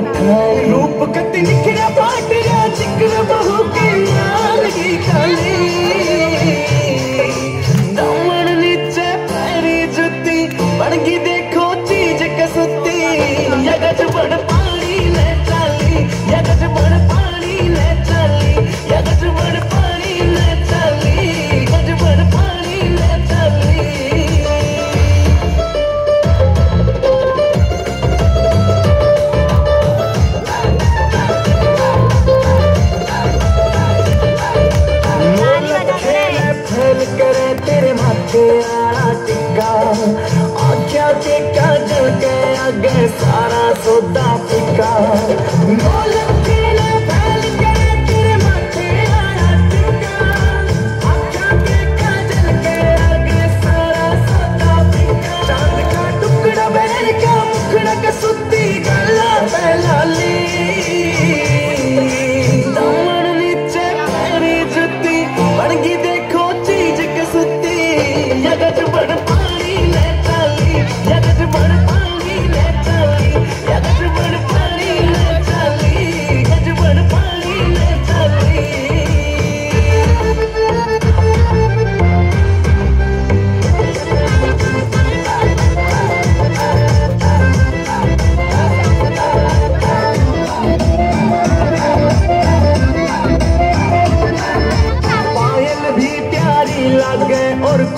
रूप कति निखरा पाटरा चिकरा गया टिका आख्या टिका जल सारा सोता फिका।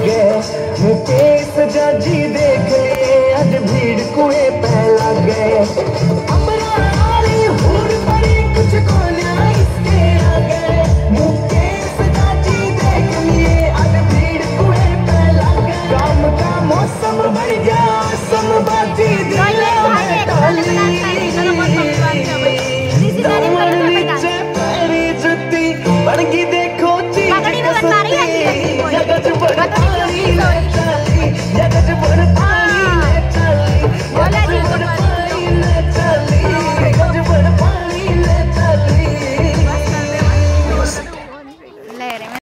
guerra, no que seja. Never